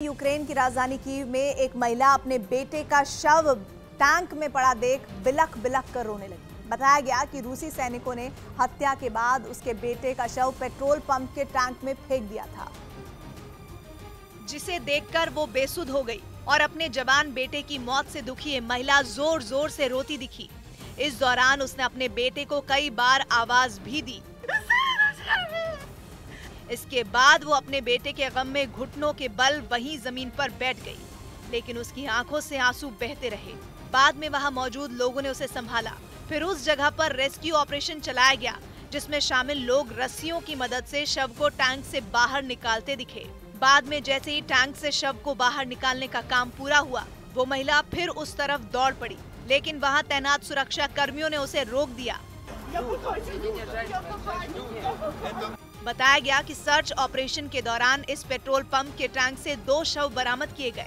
Ukraine की राजधानी Kyiv में एक महिला अपने बेटे का शव टैंक में पड़ा देख बिलख बिलख कर रोने लगी। बताया गया कि रूसी सैनिकों ने हत्या के बाद उसके बेटे का शव पेट्रोल पंप के टैंक में फेंक दिया था। जिसे देखकर वो बेसुध हो गई और अपने जवान बेटे की मौत से दुखी महिला ज़ोर ज़ोर से रोती दिखी। इस दौरान उसने अपने बेटे को कई बार आवाज़ भी दी। इसके बाद वो अपने बेटे के गम में घुटनों के बल वहीं ज़मीन पर बैठ गई। लेकिन उसकी आँखों से आँसू बहते रहे। बाद में वहाँ मौजूद लोगों ने उसे संभाला। फिर उस जगह पर रेस्क्यू ऑपरेशन चलाया गया, जिसमें शामिल लोग रस्सियों की मदद से शव को टैंक से बाहर निकालते दिखे। बाद में जैसे ही टैंक से शव को बाहर निकालने का काम पूरा हुआ, वो महिला फिर उस तरफ़ दौड़ पड़ी। लेकिन वहाँ तैनात सुरक्षा कर्मियों ने उसे रोक दिया। बताया गया कि सर्च ऑपरेशन के दौरान इस पेट्रोल पंप के टैंक से दो शव बरामद किए गए।